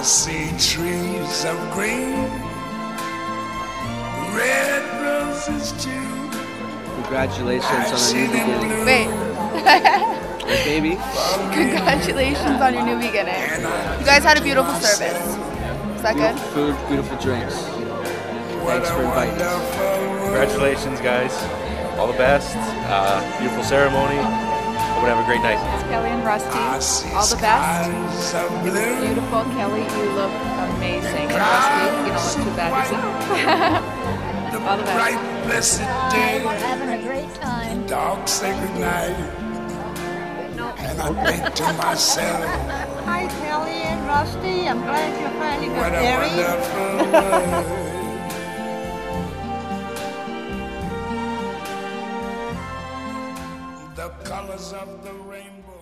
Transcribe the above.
I see trees of green, red roses too. Congratulations on a new beginning. Wait. Hey, baby. Congratulations on your new beginning. You guys had a beautiful service. Is that good? Food, beautiful drinks. Thanks for inviting us. Congratulations, guys. All the best. Uh, beautiful ceremony. Hope we have a great night. It's Kelly and Rusty, all the best. Beautiful. Kelly, you look amazing. And Rusty, you don't look too bad yourself. all the best. Bright, blessed Hi, day, we're having a great time. dog say goodnight. And I think to myself, Hi, Kelly and Rusty. I'm glad you finally what got a married. The colors of the rainbow.